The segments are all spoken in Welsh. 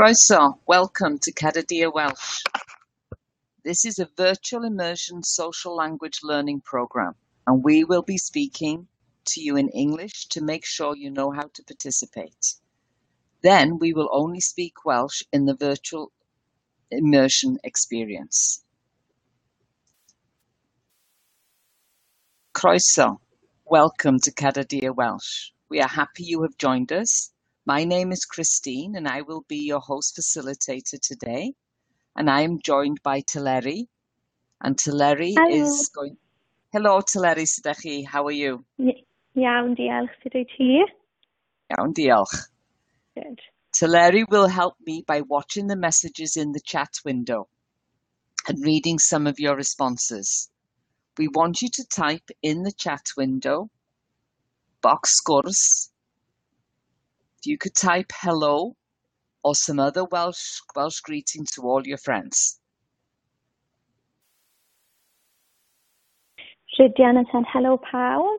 Croeso, welcome to Cadadir Welsh. This is a virtual immersion social language learning program and we will be speaking to you in English to make sure you know how to participate. Then we will only speak Welsh in the virtual immersion experience. Croeso, welcome to Cadadir Welsh. We are happy you have joined us. My name is Christine and I will be your host facilitator today. And I am joined by Teleri. And Teleri Helo. is going... Hello Teleri, sut? How are you? Iawn, diolch. Sut wyt ti? Iawn, diolch. Good. Teleri will help me by watching the messages in the chat window and reading some of your responses. We want you to type in the chat window, box sgwrs. If you could type hello or some other Welsh, Welsh greeting to all your friends. Rhydian said hello pawb.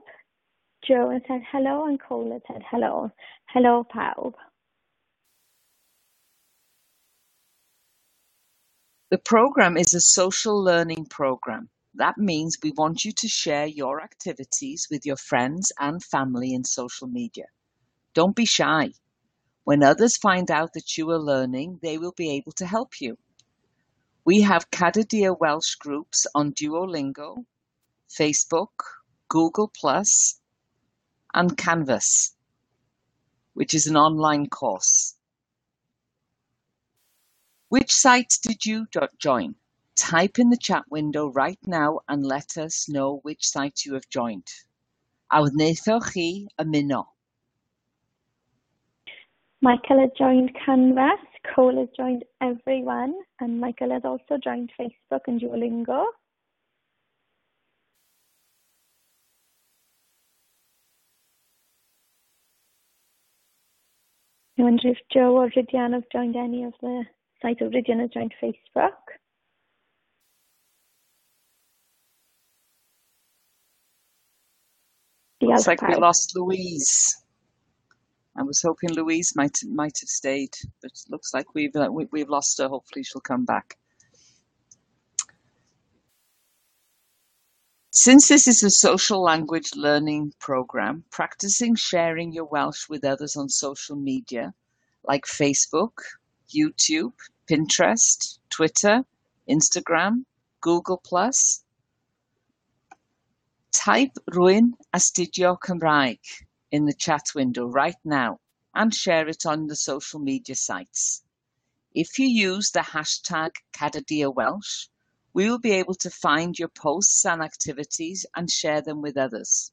Joe said hello and Cole said hello. Hello pawb. The program is a social learning program. That means we want you to share your activities with your friends and family in social media. Don't be shy. When others find out that you are learning, they will be able to help you. We have Cadadir Welsh groups on Duolingo, Facebook, Google Plus, and Canvas, which is an online course. Which site did you join? Type in the chat window right now and let us know which site you have joined. A wnaethoch chi ymuno. Michael has joined Canvas. Cole has joined everyone. And Michael has also joined Facebook and Duolingo. I wonder if Joe or Rhydian have joined any of the sites. Oh, Rhydian has joined Facebook. Looks like we lost Louise. I was hoping Louise might might have stayed, but it looks like we've uh, we, we've lost her. Hopefully, she'll come back. Since this is a social language learning program, practicing sharing your Welsh with others on social media like Facebook, YouTube, Pinterest, Twitter, Instagram, Google Plus. Type rwy'n astudio Cymraeg in the chat window right now and share it on the social media sites. If you use the hashtag Cadadir Welsh, we will be able to find your posts and activities and share them with others.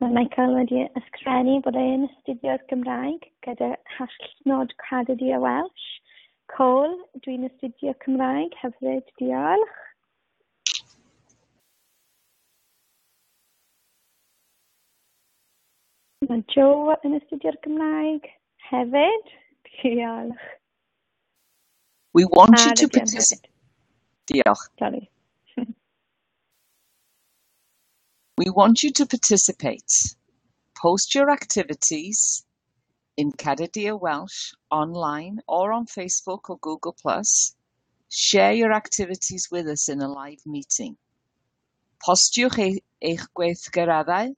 Mae Michael wedi ysgrifennu bod e'n astudio'r Gymraeg gyda hashnod Cadadir Welsh. Cole, dwi'n astudio Cymraeg hefyd, diolch. Mae Joe yn astudio'r Gymraeg hefyd. Diolch. We want you to participate. Diolch. Sorry. we want you to participate. Post your activities in Cadadir Welsh online or on Facebook or Google Plus. Share your activities with us in a live meeting. Postiwch eich gweithgareddau,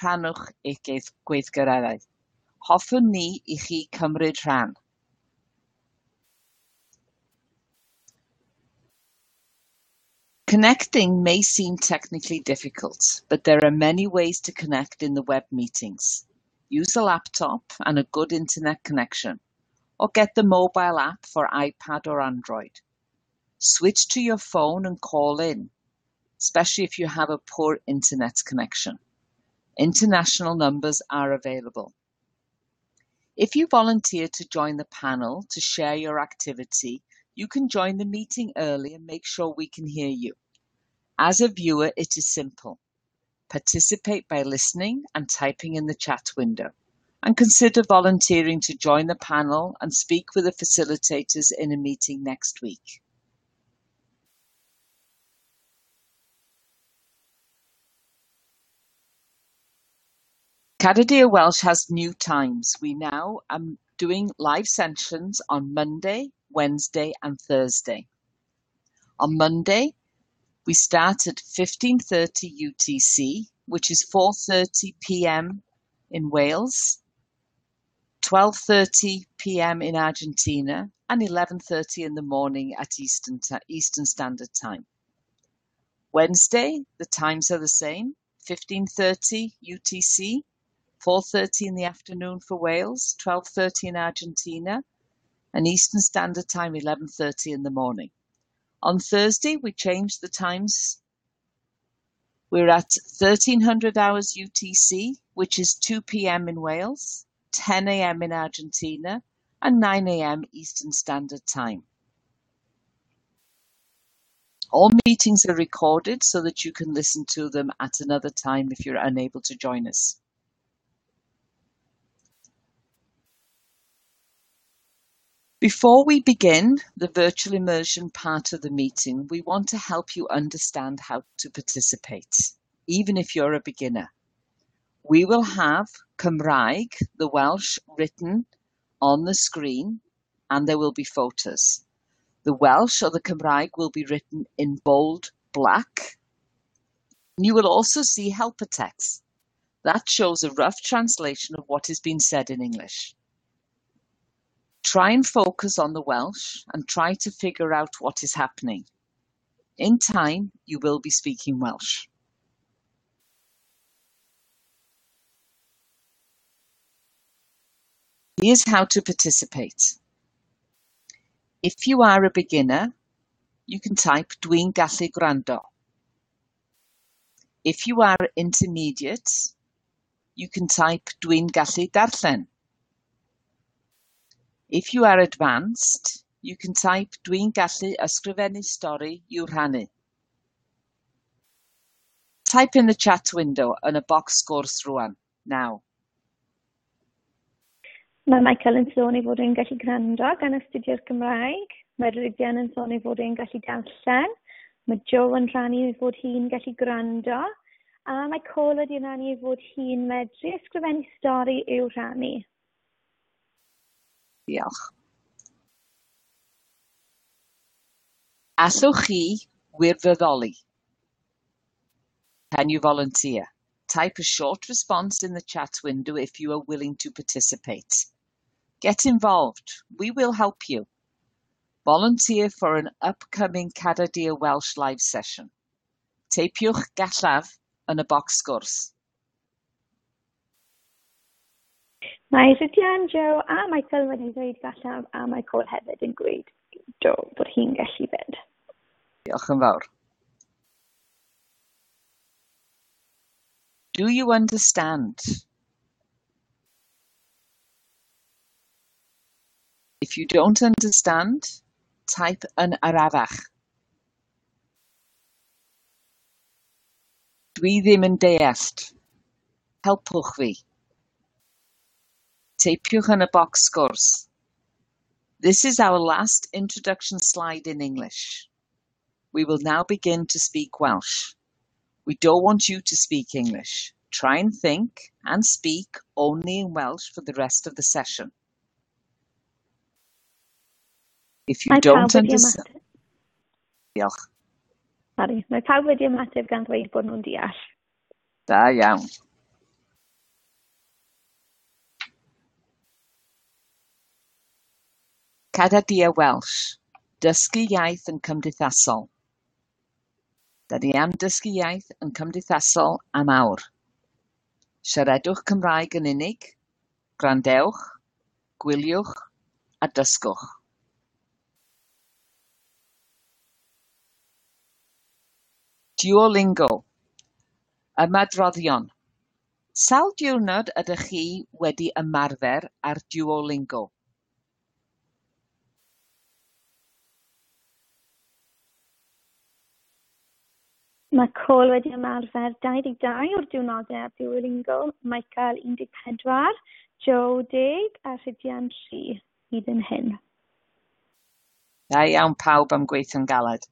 rhannwch eich gweithgareddau. Hoffwn ni i chi cymryd rhan. Connecting may seem technically difficult, but there are many ways to connect in the web meetings. Use a laptop and a good internet connection, or get the mobile app for iPad or Android. Switch to your phone and call in, especially if you have a poor internet connection. International numbers are available. If you volunteer to join the panel to share your activity, you can join the meeting early and make sure we can hear you. As a viewer, it is simple. Participate by listening and typing in the chat window. And consider volunteering to join the panel and speak with the facilitators in a meeting next week. Cadadir Welsh has new times. We now are doing live sessions on Monday, Wednesday and Thursday. On Monday, we start at 15.30 UTC, which is 4.30 p.m. in Wales, 12.30 p.m. in Argentina, and 11.30 in the morning at Eastern, Eastern Standard Time. Wednesday, the times are the same, 15.30 UTC, 4.30 in the afternoon for Wales, 12.30 in Argentina, and Eastern Standard Time 11.30 in the morning. On Thursday, we changed the times. We're at 1300 hours UTC, which is 2 p.m. in Wales, 10 a.m. in Argentina, and 9 a.m. Eastern Standard Time. All meetings are recorded so that you can listen to them at another time if you're unable to join us. Before we begin the virtual immersion part of the meeting, we want to help you understand how to participate, even if you're a beginner. We will have Cymraeg, the Welsh, written on the screen, and there will be photos. The Welsh or the Cymraeg will be written in bold black. You will also see helper text. That shows a rough translation of what has been said in English. Try and focus on the Welsh and try to figure out what is happening. In time, you will be speaking Welsh. Here's how to participate. If you are a beginner, you can type Dwi'n gallu gwrando. If you are intermediate, you can type Dwi'n gallu darllen. If you are advanced, you can type Dwi'n gallu ysgrifennu stori i'w rhannu. Type in the chat window yn y bocs sgwrs rwan, now. Mae Michael yn sôn ei fod e'n gallu gwrando gan astudio'r Cymraeg. Mae Rydian yn sôn ei fod e'n gallu darllen. Mae Joe yn rhannu ei fod hi'n gallu gwrando. A mae Cole di rhannu ei fod hi'n medru ysgrifennu stori i'w rhannu. Diolch. Allwch chi wirfoddoli? Can you volunteer? Type a short response in the chat window if you are willing to participate. Get involved. We will help you. Volunteer for an upcoming Cadadir Welsh live session. Teipiwch gallaf yn y bocs sgwrs. Mae Rydian Joe a Michael wedi dweud gallaf a Michael hefyd yn gweud do bod hi'n gallu fynd. Diolch yn fawr. Do you understand? If you don't understand, type yn arafach. Dwi ddim yn deallt. Helpwch fi. Y bocs sgwrs. This is our last introduction slide in English. We will now begin to speak Welsh. We don't want you to speak English. Try and think and speak only in Welsh for the rest of the session. If you Mae don't understand... Diolch. Sori, mae pawb wedi ymateb gan ddweud bod nhw'n deall. Da iawn. Cadair Welsh, dysgu iaith yn cymdeithasol. Da ni am dysgu iaith yn cymdeithasol am awr. Siaredwch Cymraeg yn unig, gwrandewch, gwyliwch a dysgwch. Duolingo Ymadroddion Sawl diwrnod ydych chi wedi ymarfer ar Duolingo? Mae Cole wedi ymarfer 22 o'r diwrnodau ar Duolingo, Michael 14, Joe 10 a Rhydian 3 hyd yn hyn. Da iawn pawb am gweithio'n galed.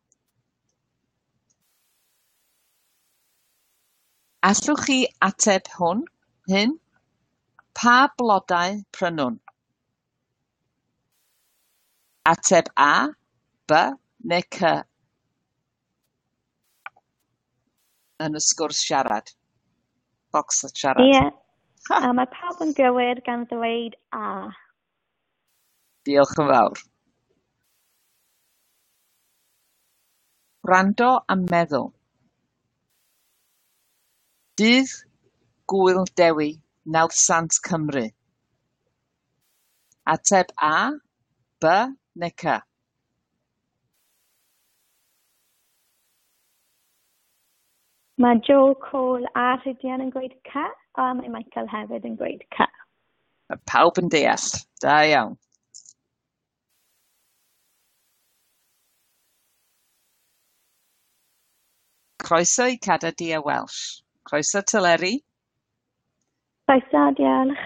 Allwch chi ateb hwn, hyn? Pa blodau prynwn? Ateb A, B neu C yn y sgwrs siarad. Bocs o siarad. Ie. Ha. A mae pawb yn gywir gan ddweud a. Diolch yn fawr. Gwrando a meddwl. Dydd Gwyl Dewi, Nawddsant Cymru. Ateb A, B neu C. Mae Joe Cole a Rhydian yn gweud ca, a mae Michael hefyd yn gweud ca. Mae pawb yn deall. Da iawn. Croeso i Cadadia Welsh. Croeso Tyleri. Croeso, diolch.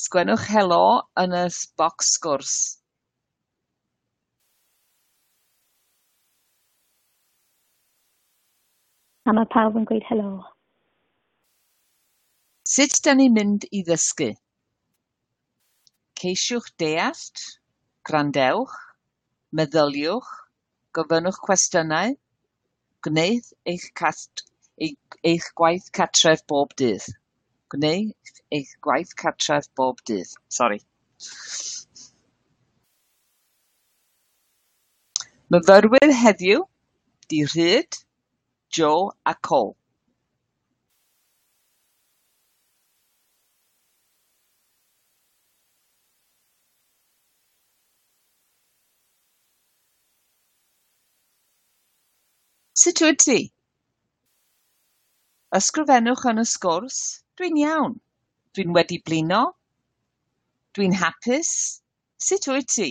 Sgwennwch helo yn y bocs sgwrs A mae pawb yn gweud helo. Sut da ni'n mynd i ddysgu? Ceisiwch deallt, gwrandewch, meddyliwch, gofynnwch cwestiynau, gwneud eich, cast, eich, eich gwaith cartref bob dydd. Gwneud eich gwaith cartref bob dydd. Sorry. Myfyrwyr heddiw, di rhyd, Joe a Cole. Sut wyt ti? Ysgrifennwch yn y sgwrs, dwi'n iawn. Dwi'n wedi blino. Dwi'n hapus. Sut wyt ti?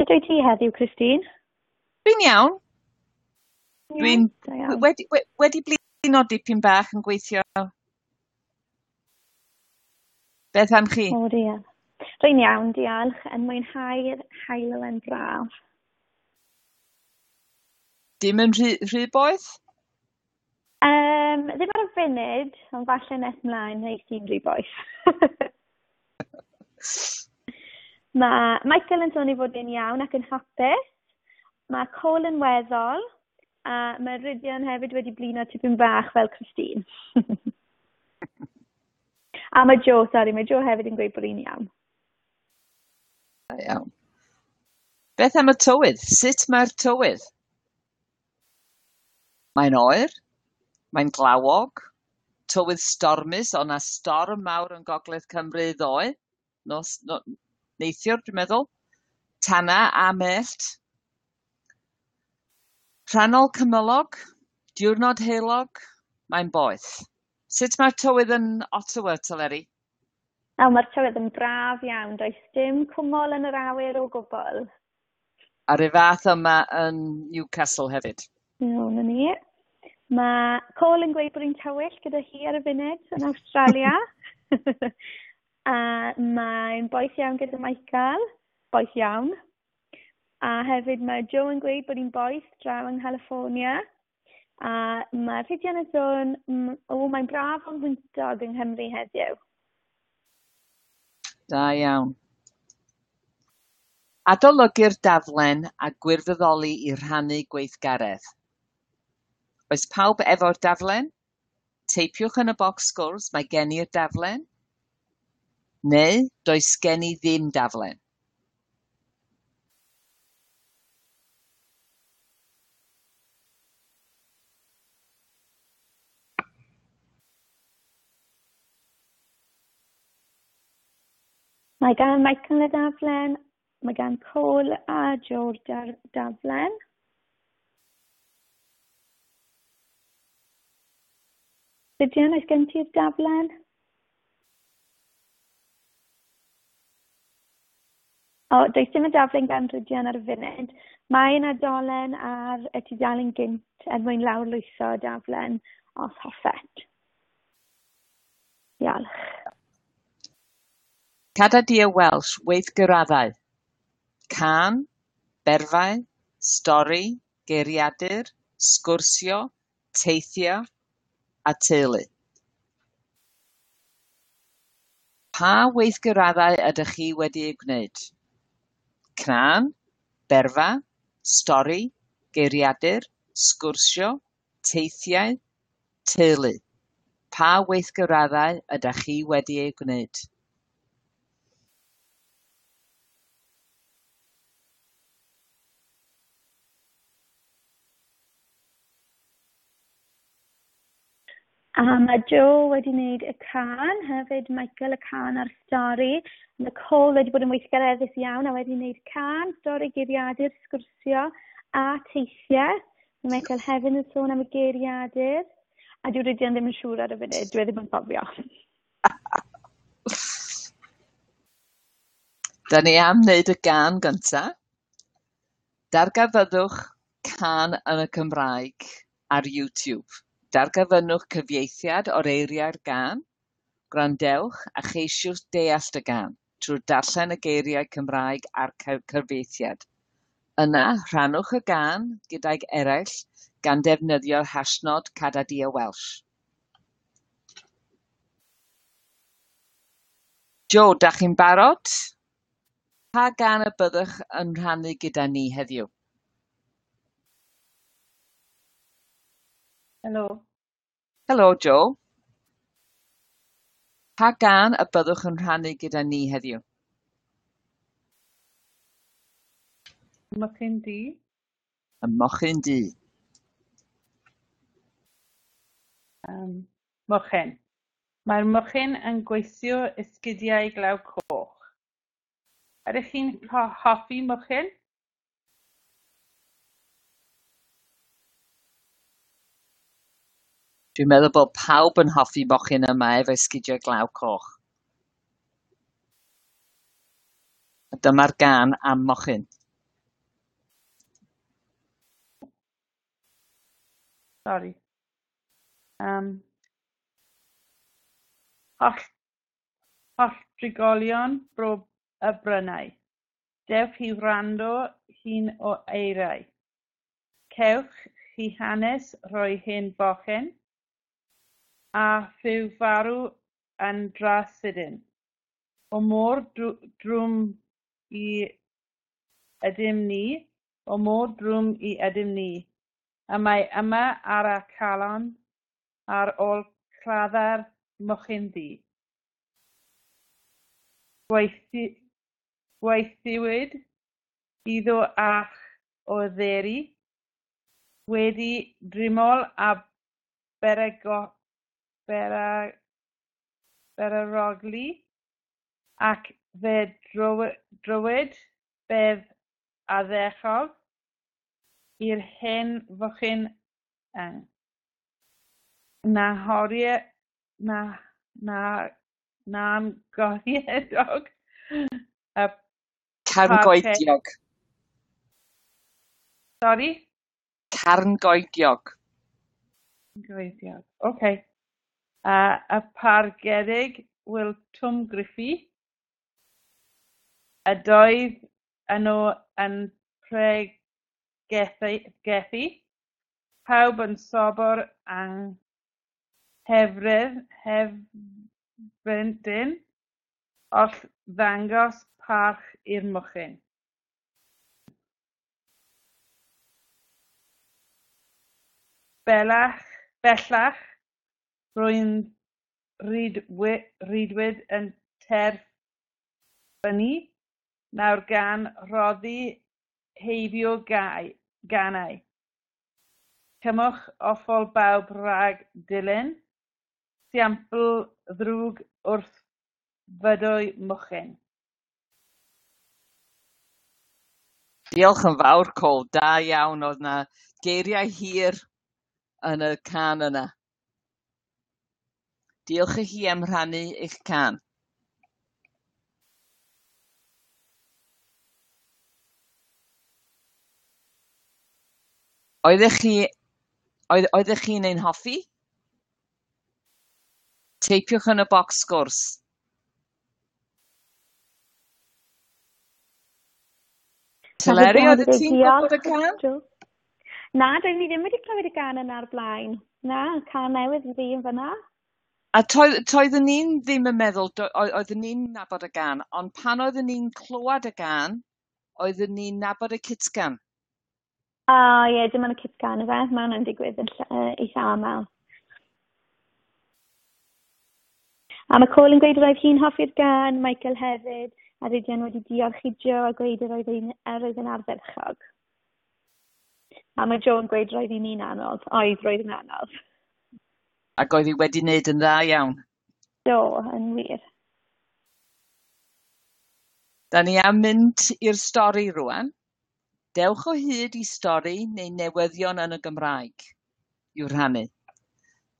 Sut wyt ti heddiw, Christine? Dwi'n iawn. Dwi'n yeah, wedi, wedi blino dipyn bach yn gweithio. Beth am chi? O, diolch. Rwy'n iawn, diolch, yn mwynhau'r hael yn braf. Dim yn rhy, rhy boeth? Um, ddim ar y funud, ond falle nes mlaen neu sy'n rhy boeth. Mae Michael yn sôn ei fod yn iawn ac yn hapus. Mae Cole yn weddol. A mae Rydian hefyd wedi blino tipyn bach fel Christine. a mae Joe, sori, mae Joe hefyd yn gweud bod hi'n iawn. Iawn. Beth am y tywydd? Sut mae'r tywydd? Mae'n oer, mae'n glawog, tywydd stormus, ond na storm mawr yn Gogledd Cymru ddoe, nos, no, neithiwr dwi'n meddwl, Tana a Mellt. Rhannol cymylog, diwrnod heulog, mae'n boeth. Sut mae'r tywydd yn Ottawa, Tyleri? A mae'r tywydd yn braf iawn, does dim cwmol yn yr awyr o gwbl. A'r fath yma yn Newcastle hefyd. Iawn no, yn ni. Mae Cole yn gweud bod hi'n tywyll gyda hi ar y funud yn Australia. A mae'n boeth iawn gyda Michael, boeth iawn. A hefyd mae Joe yn gweud bod hi'n boeth draw yng California. A mae'r rhidian y sôn, o, mae'n braf ond wyntog yng Nghymru heddiw. Da iawn. Adolygu'r daflen a gwirfoddoli i rhannu gweithgaredd. Oes pawb efo'r daflen? Teipiwch yn y bocs sgwrs mae gen i'r daflen neu does gen i ddim daflen. Mae gan Michael y daflen, mae gan Cole a George ar daflen. Lydia, oes gen ti'r daflen? O, does dim y daflen gan Rydian ar y funud. Mae yna dolen ar y tudalen gynt er mwyn lawrlwytho daflen os hoffet. Diolch. Cadadia Welsh weithgiraddau. Can, berfau, stori, geiriadur, sgwrsio, teithio a teulu. Pa weithgiraddau ydych chi wedi eu gwneud? cnân, berfa, stori, geiriadur, sgwrsio, teithiau, teulu. Pa weithgaraddau ydych chi wedi eu gwneud? A mae Joe wedi wneud y can, hefyd Michael y can ar stori. Nicole wedi bod yn weithgareddus iawn a wedi wneud can, stori geiriadur, sgwrsio a teithiau. Michael hefyd yn sôn am y geiriadur. A dwi wedi ddim yn siŵr ar y funud, dwi ddim yn cofio. da ni am wneud y gan gyntaf. Dargafyddwch can yn y Cymraeg ar YouTube. Darganfynwch cyfieithiad o'r eiriau'r gân, gwrandewch a cheisiwch deall y gân trwy darllen y geiriau Cymraeg a'r cyfieithiad, yna rhannwch y gân gydag eraill gan defnyddio'r hashnod Cadadia Welsh. Jo, da chi'n barod? Pa gan y byddwch yn rhannu gyda ni heddiw? Helo. Helo Jo. Pa gan y byddwch yn rhannu gyda ni heddiw? Y Mochyn Du. Y Mochyn Du. Um, mochyn. Mae'r mochyn yn gweithio esgidiau glaw coch. Ydych chi'n hoffi mochyn? Dwi'n meddwl bod pawb yn hoffi mochyn yma efo sgidiau glaw coch. Dyma'r gan am mochyn. Sorry. Um, Holl, holl drigolion, bro y brynau, dewch chi wrando hun o eirau. Cewch chi hanes roi hyn bochen a phuw farw yn dras sydyn. o môr drwm i ydym ni, o môr drwm i ydym ni, A mae yma ar y calon ar ôl cladda'r mochyn ddi. Gweithiwyd iddo ach o dderi, wedi drimol a beregol bera- bererogli ac fe drywyd bedd a ddechrog i'r hen fochyn e, na horiau na na'n gohiedog. Y Carngoediog. Sori? Carngoediog. Goediog, oce. Okay a pargereg wil tom Griffey, a doedd yno yn pregethu pawb yn sobor anghefyrddin oll ddangos parch i'r mochyn. Bellach rwy'n Rydwyd yn terfynu nawr gan roddi heibio ganau. Cymwch offol bawb rhag dilyn, siampl ddrwg wrth fydwy mochyn. Diolch yn fawr Cole, da iawn. Oedd yna geiriau hir yn y can yna. Diolch i chi am rhannu eich cân Oeddech chi oedd oeddech chi'n ein hoffi? Teipiwch yn y bocs sgwrs. Teleri, oedd ti'n gwybod y can? Na, dwi i ddim wedi clywed y gan yna ar blaen. Na, can newydd i fi yn fyna. A toeddwn ni'n ddim yn meddwl oeddwn ni'n nabod y gan, ond pan oeddwn ni'n clywed y gan, oeddwn ni'n nabod y cutgan. O ie yeah, dim ond y cutgan fe, Mae hwnna'n digwydd yn eitha aml. A mae Cole yn gweud roedd hi'n hoffi'r gan, Michael hefyd, a Rydian wedi diolch i Joe a gweud roedd hi'n yr oedd yn ardderchog. A mae Joe yn gweud roedd hi'n un anodd. Oedd, roedd yn anodd ac oedd hi wedi wneud yn dda iawn. Do, yn wir. Da ni am mynd i'r stori rwan. Dewch o hyd i stori neu newyddion yn y Gymraeg i'w rhannu.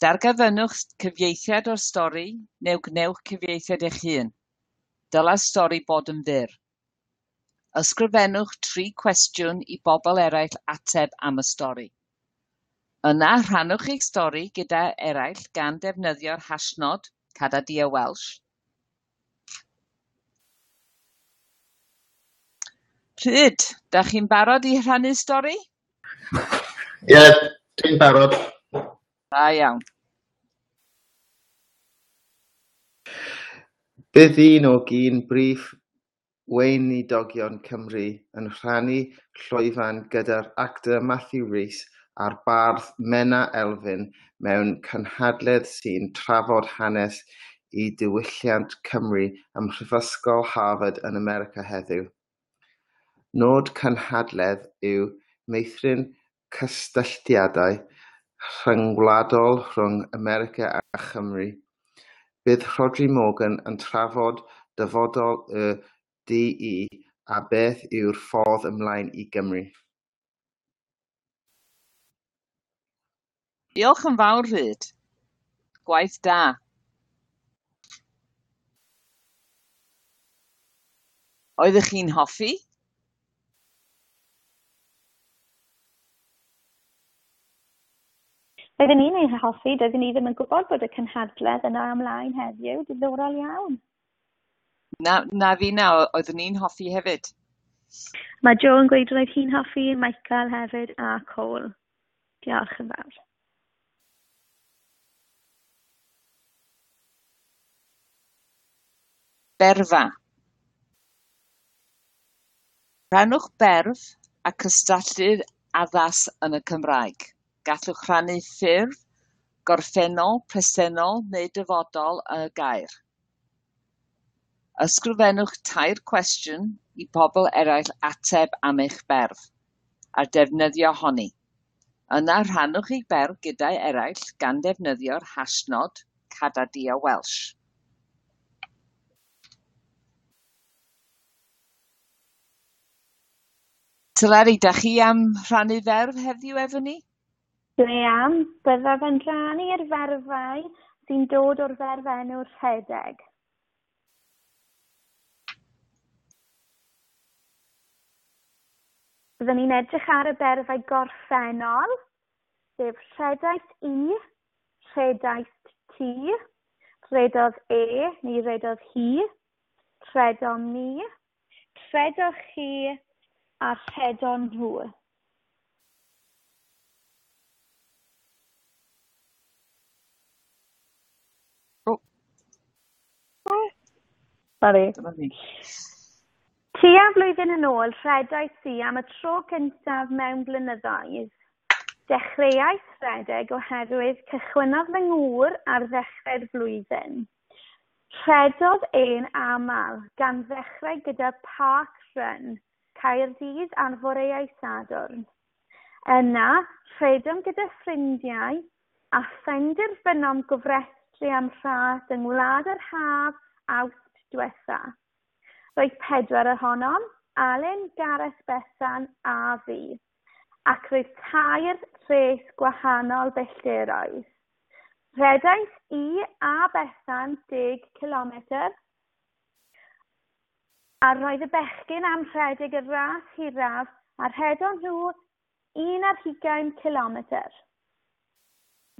Dargafynnwch cyfieithiad o'r stori neu gwnewch cyfieithiad eich hun. Dyla stori bod yn fyr. Ysgrifennwch tri cwestiwn i bobl eraill ateb am y stori. Yna rhannwch eich stori gyda eraill gan ddefnyddio'r hashnod Pryd, dach chi'n barod i rhannu stori? Ie, dwi'n barod. Da iawn. Bydd un o gyn brif weinidogion Cymru yn rhannu llwyfan gyda'r actor Matthew Rhys a'r bardd Menna Elfyn mewn cynhadledd sy'n trafod hanes i diwylliant Cymru ym Mhrifysgol Harvard yn America heddiw. Nod cynhadledd yw meithrin cysylltiadau rhyngwladol rhwng America a Chymru. Bydd Rodri Morgan yn trafod dyfodol y DE a beth yw'r ffordd ymlaen i Gymru. Diolch yn fawr Rhyd. Gwaith da. Oeddech chi'n hoffi? Oeddwn ni'n ei hoffi, doeddwn ni ddim yn gwybod bod y cynhadledd yna ymlaen heddiw. Diddorol iawn. Na, na fi na, oeddwn ni'n hoffi hefyd. Mae Joe yn gweud roedd hi'n hoffi, Michael hefyd a Cole. Diolch yn fawr. berfa. Rhannwch berf a ystadellir addas yn y Cymraeg. Gallwch rhannu ffurf, gorffennol, presennol neu dyfodol y gair. Ysgrifennwch tair cwestiwn i bobl eraill ateb am eich berf a defnyddio honni. Yna rhannwch eich berf gyda'i eraill gan ddefnyddio'r hashnod Cadadea Welsh. Tyleri, da chi am rhannu ferf heddiw efo ni? Dwi am. Byddaf yn rhannu'r ferfau sy'n dod o'r ferfenw'r rhedeg. Byddwn ni'n edrych ar y berfau gorffennol, sef rhedaeth i, rhedaeth ti, rhedodd e neu rhedodd hi, rhedom ni, rhedodd chi a rhedon nhw. Sori. Dyma. Tua flwyddyn yn ôl, rhedais i am y tro cyntaf mewn blynyddoedd. Dechreuais rhedeg oherwydd cychwynnodd fy ngŵr ar ddechrau'r flwyddyn. Rhedodd ein aml gan ddechrau gyda park run Caerdydd ar foreau Sadwrn. Yna, rhedom gyda ffrindiau a phenderfynom gofrestru am rhas yng Ngwlad yr Haf awst diwetha. Roedd pedwar ohonom, Alen, Gareth Bethan a fi, ac roedd tair rhes gwahanol bellteroedd. Rhedais i a Bethan 10 km a roedd y bechgyn am rhedeg y ras hiraf a rhedon nhw 120 kilometr.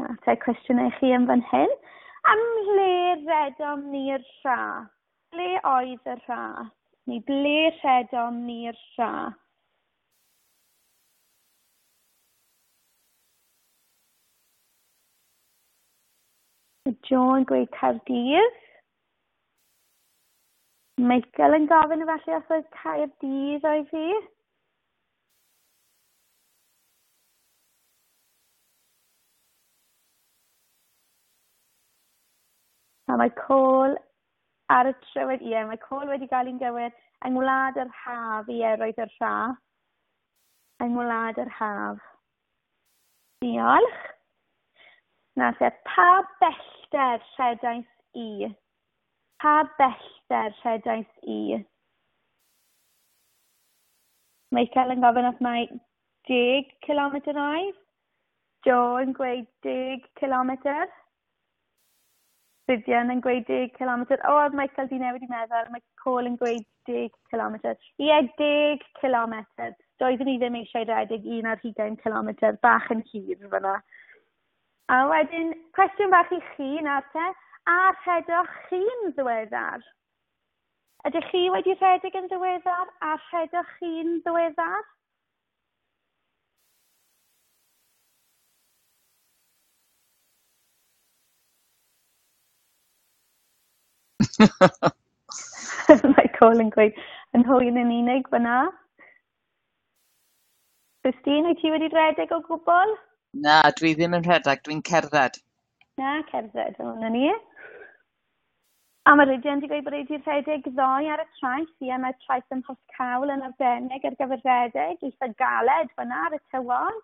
Atai e cwestiynau chi yn fan hyn. Am le redom ni'r rhas? Ble oedd y rhas? Neu ble rhedom ni'r rhas? Joan gweud Cardydd. Michael yn gofyn efallai os oedd Caerdydd oedd hi? A mae Cole ar y trywydd, ie, mae Cole wedi cael un gywir yng Ngwlad yr Haf, ie, roedd yr rha. Yng Ngwlad yr Haf. Diolch. Na se, pa bellter rhedais i? Pa bellter rhedais i? Michael yn gofyn os mae 10 km oedd. Joe yn gweud 10 km. Vivian yn gweud 10 km. O, oedd Michael, di newid i meddwl. Mae Cole yn gweud 10 km. Ie, 10 km. Doeddwn ni ddim eisiau redeg 1 ar 20 km. Bach yn hir fyna. A wedyn, cwestiwn bach i chi nawr te a rhedwch chi'n ddiweddar. Ydych chi wedi rhedeg yn ddiweddar a rhedwch chi'n ddiweddar? Mae Cole yn gweud, yn hwy'n yn unig fyna. Christine, wyt ti wedi rhedeg o gwbl? Na, dwi ddim yn rhedeg, dwi'n cerdded. Na, cerdded, o'n ni. A mae mae'r wedi gweud bod wedi rhedeg ddoe ar y traeth. Ie, mae'r traeth yn Hoscawl yn arbennig ar gyfer rhedeg, eitha galed fyna ar y tywod.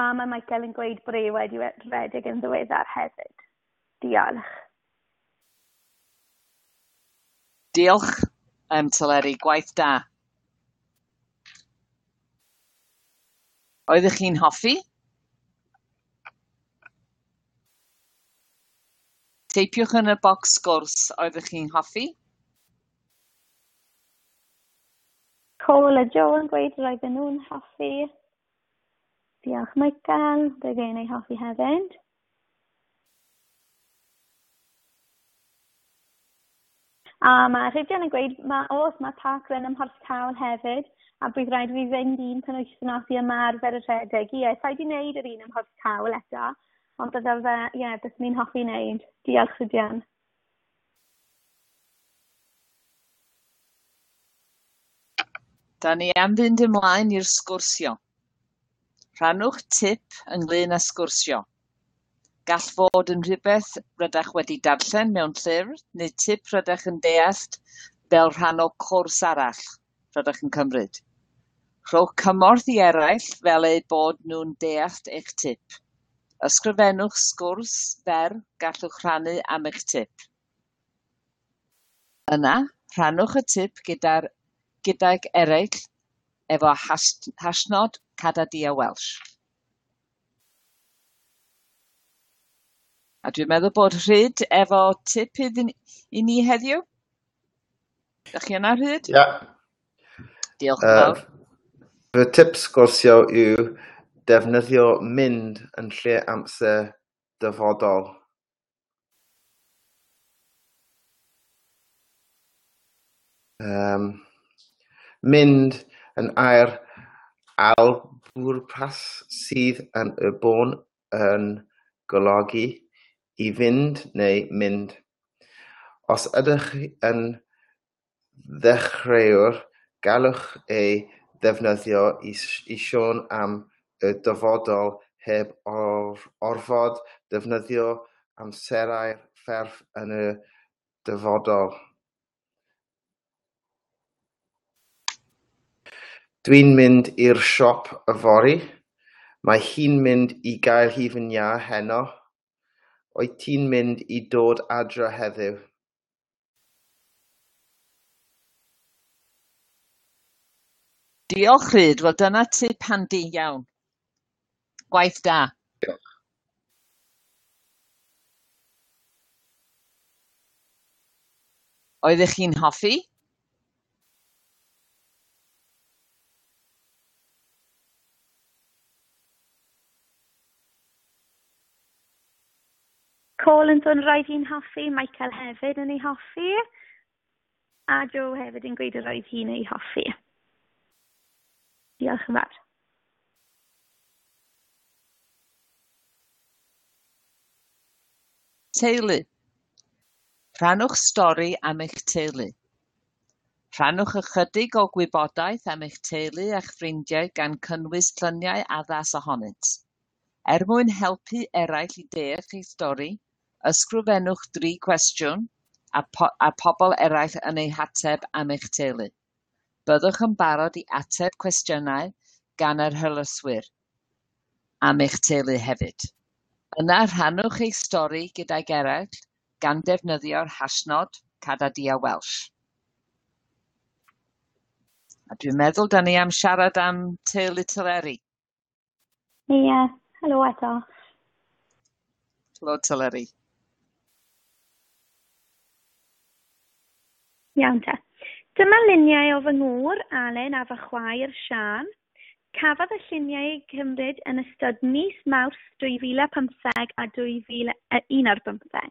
A mae Michael yn gweud bod e wedi rhedeg yn ddiweddar hefyd. Diolch. Diolch, um, Tyleri. Gwaith da. Oeddech chi'n hoffi Teipiwch yn y bocs sgwrs oeddech chi'n hoffi. Cole a Joe yn gweud roedden nhw'n hoffi. Diolch Michael, roedd gen ei hoffi hefyd. A mae Rhydian yn gweud, mae oes mae park run ym Mhorthcawl hefyd, a bydd rhaid fi fynd un pan wythnos i ymarfer y rhedeg. Ie, sa'i di wneud yr un ym Mhorthcawl eto, Ond bydda fe, ie, byswn i'n hoffi wneud. Diolch Fideon. Da ni am fynd ymlaen i'r sgwrsio. Rhannwch tip ynglyn â sgwrsio. Gall fod yn rhywbeth rydych wedi darllen mewn llyfr neu tip rydych yn deall fel rhan o cwrs arall rydych yn cymryd. Rhowch cymorth i eraill fel eu bod nhw'n deall eich tip. Ysgrifennwch sgwrs fer gallwch rhannu am eich tip. Yna rhannwch y tip gyda'r gydag eraill efo has- hashnod Cadadia Welsh. A dwi'n meddwl bod Rhyd efo tip iddyn i ni heddiw. Ydych chi yna Rhyd? Ia. Diolch yn fawr. Fy tip sgwrsio yw Defnyddio mynd yn lle amser dyfodol. Um, mynd yn air albwrpas sydd yn y bôn yn golygu i fynd neu mynd. Os ydych yn ddechreuwr, galwch ei ddefnyddio i sôn am y dyfodol heb orfod defnyddio amserau fferf yn y dyfodol. Dwi'n mynd i'r siop yfory. Mae hi'n mynd i gael hufen iâ heno. Wyt ti'n mynd i dod adre heddiw? Diolch Rhyd, wel dyna ti pan di iawn. Gwaith da. Diolch. Oeddech chi'n hoffi? Colin's yn rhaid hi'n hoffi, Michael hefyd yn ei hoffi, a Joe hefyd yn gweud y roedd hi'n ei hoffi. Diolch yn fawr. teulu. Rhannwch stori am eich teulu. Rhannwch ychydig o gwybodaeth am eich teulu a'ch ffrindiau gan cynnwys lluniau addas ohonynt. Er mwyn helpu eraill i deall eich stori, ysgrifennwch dri cwestiwn a, po a pobl eraill yn eu hateb am eich teulu byddwch yn barod i ateb cwestiynau gan yr hylyswyr am eich teulu hefyd. Yna rhannwch eich stori gydag eraill gan defnyddio'r hashnod Cadadia Welsh. A dwi'n meddwl da ni am siarad am Te Little Eri. Ie, helo eto. Helo Tyleri. Iawn te. Dyma luniau o fy ngŵr, Alen a fy chwaer, Sian. Cafodd y lluniau eu cymryd yn ystod mis Mawrth 2015 a 2011.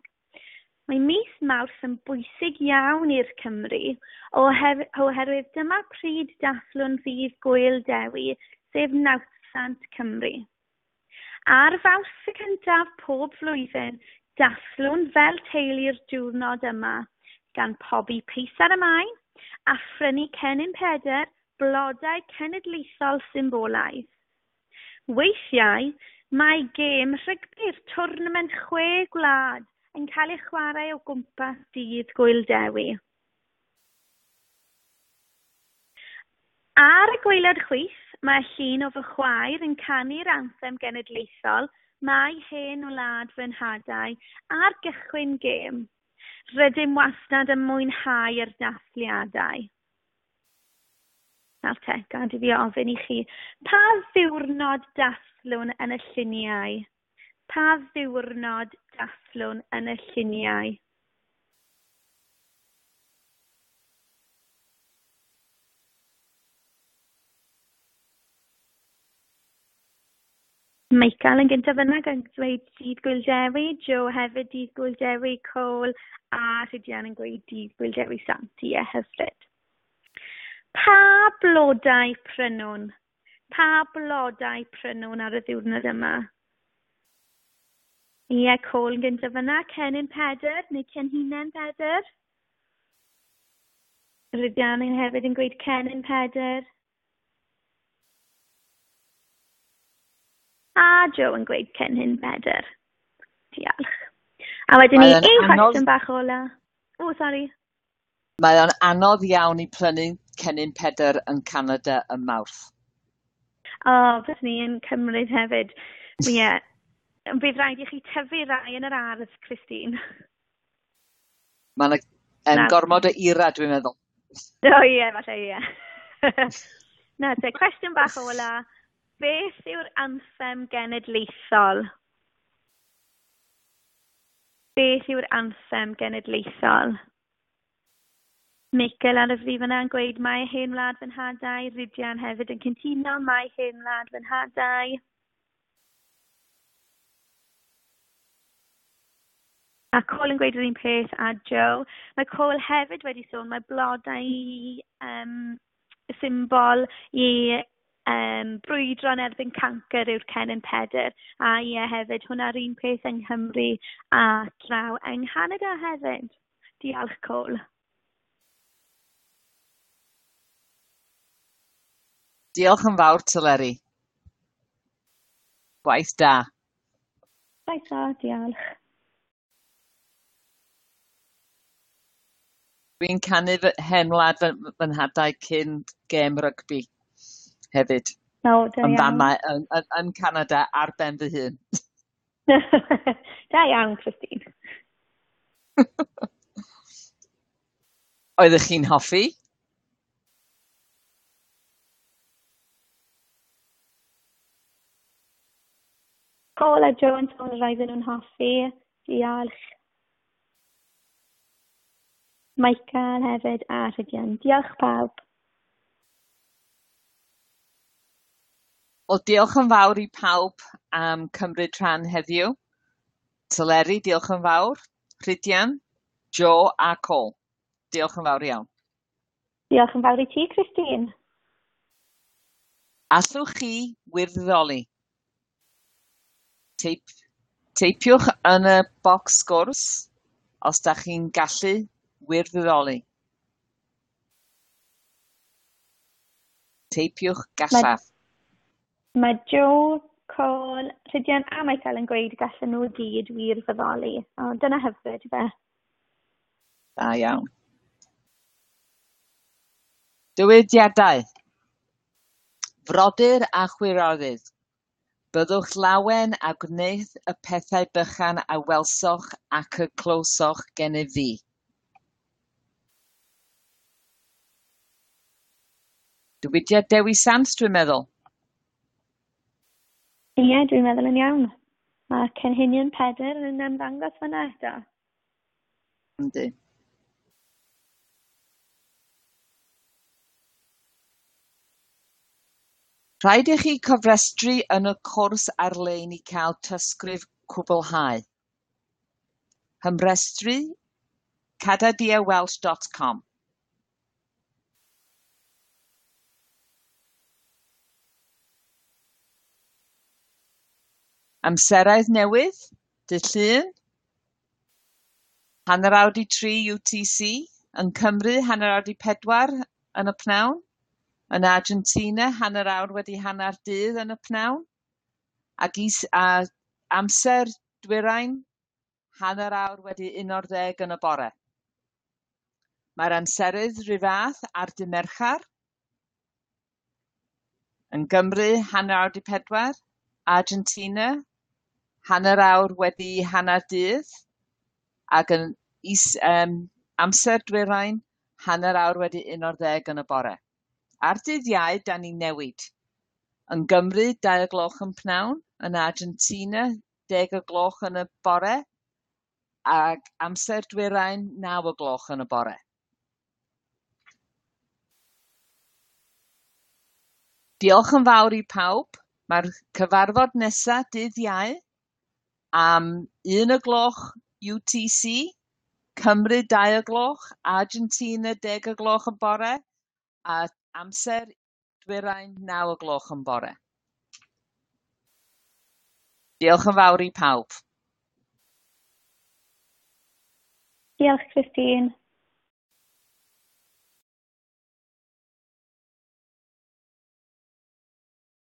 Mae mis Mawrth yn bwysig iawn i'r Cymru oherwydd dyma pryd dathlu'n fydd gwyl dewi, sef nawsant Cymru. Ar faws y cyntaf pob flwyddyn, dathlu'n fel teulu'r diwrnod yma gan pobi Peis ar y Maen a phrynu Cenyn Pedr blodau cenedlaethol symbolaidd. Weithiau, mae gêm rhygbi'r twrnament chwe gwlad yn cael ei chwarae o gwmpas dydd Gwyl Dewi. Ar y gweilad chwith, mae llun o fy chwaer yn canu'r anthem genedlaethol Mae hen wlad fy nhadau ar gychwyn gêm. Rydym wastad yn mwynhau'r dathliadau. Nawr te, gad i fi ofyn i chi, pa ddiwrnod dathlwn yn y lluniau? Pa ddiwrnod dathlwn yn y lluniau? Michael yn gyntaf yna gan dweud dydd gwyldewi, Joe hefyd dydd gwyldewi, Cole a Rhidian yn gweud dydd gwyldewi Santi ie, hyfryd. Pa blodau prynwn? Pa blodau prynwn ar y ddiwrnod yma? Ie, col yn gyntaf yna, cenyn Pedr neu cenhunen Pedr. Rydianyn hefyd yn gweud cenyn Pedr. A Joe yn gweud cenhyn Pedr. Diolch. A wedyn ni un cwestiwn bach ola. O, sori. Mae o'n anodd iawn i prynu Cennin Pedr yn Canada ym Mawrth? O, oh, beth ni yn cymryd hefyd. Ie, yeah. bydd rhaid i chi tyfu rai yn yr ardd, Christine. Mae yna um, gormod o ira, dwi'n meddwl. O oh, ie, yeah, falle ie. Yeah. Na, te, cwestiwn bach ola. Beth yw'r anthem genedlaethol? Beth yw'r anthem genedlaethol? Michael ar y frif yna yn gweud mae hen wlad fy nhadau, Rydian hefyd yn cyntuno, mae hen wlad fy nhadau. A Cole yn gweud yr un peth a Joe. Mae Cole hefyd wedi sôn, mae blodau um, symbol i um, brwydro yn erbyn cancer yw'r cenyn pedr. A ie hefyd, hwnna'r un peth yng Nghymru a draw yng Nghanada hefyd. Diolch Cole. Diolch yn fawr Tyleri. Gwaith da. Gwaith da, diolch. Dwi'n canu hen wlad fy, fy nhadau cyn gêm rygbi hefyd. No, da yn iawn. Fama, yn, yn, yn Canada ar ben fy hun. da iawn, Christine. Oeddech chi'n hoffi? Paul a Joe yn Jones fel roedden nhw'n hoffi. Diolch. Michael hefyd a Rhyddian. Diolch pawb. Wel, diolch yn fawr i pawb am cymryd rhan heddiw. Tyleri, diolch yn fawr. Rhidian, Joe a Cole. Diolch yn fawr iawn. Diolch yn fawr i ti, Christine. Allwch chi wirddoli teip, teipiwch yn y bocs sgwrs os da chi'n gallu wirfoddoli. Teipiwch gallaf. Mae, mae Joe Cole, Rhydian a Michael yn gweud gallen nhw gyd wirfoddoli. O, dyna hyfryd fe. Da iawn. Dywediadau. Frodyr a chwirodydd. Byddwch lawen a gwneud y pethau bychan a welsoch ac y clywsoch gen i fi. Dywydiad Dewi Sant, dwi'n meddwl. Ie, dwi'n meddwl yn iawn. Mae Cynhinion Pedr yn ymddangos fyna eto. Yndi. Rhaid i chi cofrestru yn y cwrs ar-lein i cael tysgrif cwblhau. Hymrestru cadadiawelsh.com Amserau newydd, dydd Llun, hanner awr 'di tri UTC, yn Cymru hanner awr 'di pedwar yn y p'nawn. Yn Argentina, hanner awr wedi hanner dydd yn y pnawn. Ac is, a amser dwyrain, hanner awr wedi 11 yn y bore. Mae'r amserydd rhyfath ar dymerchar. Yn Gymru, hanner awr di pedwar. Argentina, hanner awr wedi hanner dydd. Ac yn is, um, amser dwyrain, hanner awr wedi 11 yn y bore. Ar dydd Iau, da'n ni'n newid. Yn Gymru, 2 o gloch yn pnawn. Yn Argentina, 10 o gloch yn y bore. Ac amser dwyrain, 9 o gloch yn y bore. Diolch yn fawr i pawb. Mae'r cyfarfod nesaf dydd iau am 1 o gloch UTC, Cymru 2 o gloch, Argentina 10 o gloch yn bore, a Amser dwyrain naw o gloch yn bore. Diolch yn fawr i pawb. Diolch Christine.